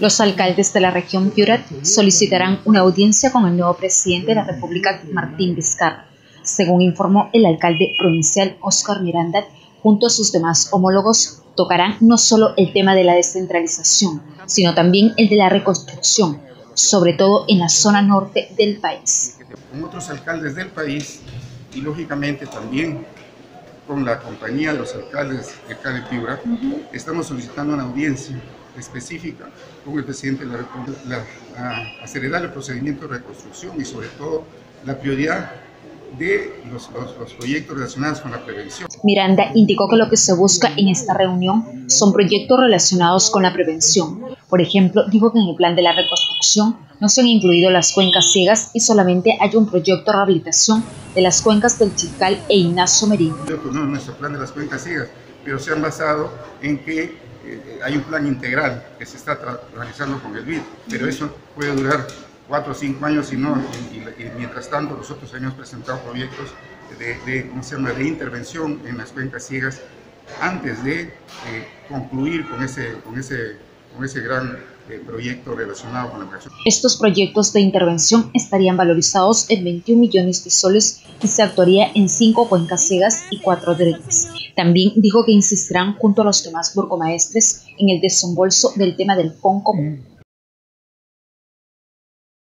Los alcaldes de la región Piura solicitarán una audiencia con el nuevo presidente de la República, Martín Vizcarra, según informó el alcalde provincial Oscar Miranda, junto a sus demás homólogos, tocarán no solo el tema de la descentralización, sino también el de la reconstrucción, sobre todo en la zona norte del país. Con otros alcaldes del país y lógicamente también con la compañía de los alcaldes de acá de Piura, estamos solicitando una audiencia específica con el presidente de la República, a acelerar el procedimiento de reconstrucción y sobre todo la prioridad de los, los, proyectos relacionados con la prevención. Miranda indicó que lo que se busca en esta reunión son proyectos relacionados con la prevención. Por ejemplo, dijo que en el plan de la reconstrucción no se han incluido las cuencas ciegas y solamente hay un proyecto de rehabilitación de las cuencas del Chical e Ignacio Merino. No es nuestro plan de las cuencas ciegas, pero se han basado en que eh, hay un plan integral que se está realizando con el BID, pero eso puede durar cuatro o cinco años y, no, y, mientras tanto nosotros hemos presentado proyectos de, de, ¿cómo se llama? de intervención en las cuencas ciegas antes de eh, concluir con ese, con ese, con ese gran eh, proyecto relacionado con la. Estos proyectos de intervención estarían valorizados en 21 millones de soles y se actuaría en cinco cuencas ciegas y cuatro drenes. También dijo que insistirán junto a los demás burgomaestres en el desembolso del tema del PON común.